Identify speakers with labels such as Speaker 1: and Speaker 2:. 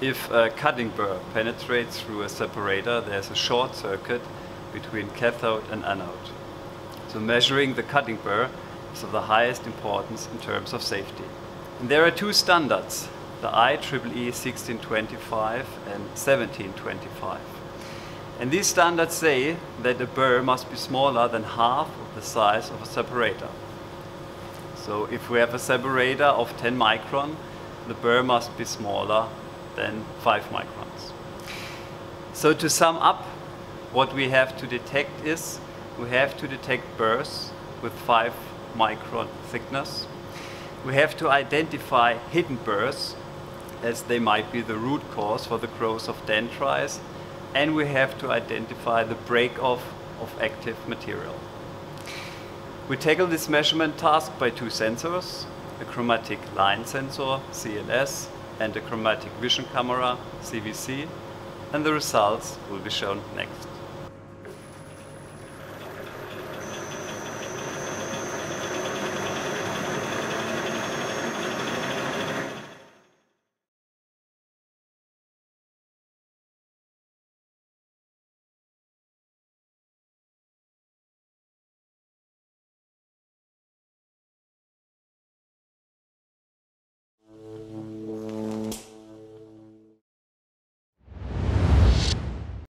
Speaker 1: if a cutting burr penetrates through a separator, there's a short circuit between cathode and anode. So measuring the cutting burr is of the highest importance in terms of safety. And there are two standards, the IEEE 1625 and 1725. And these standards say that a burr must be smaller than half of the size of a separator. So if we have a separator of 10 micron, the burr must be smaller than 5 microns. So to sum up, what we have to detect is we have to detect burrs with 5 micron thickness. We have to identify hidden burrs as they might be the root cause for the growth of dendrites and we have to identify the break-off of active material. We tackle this measurement task by two sensors, a chromatic line sensor, CLS, and a chromatic vision camera, CVC, and the results will be shown next.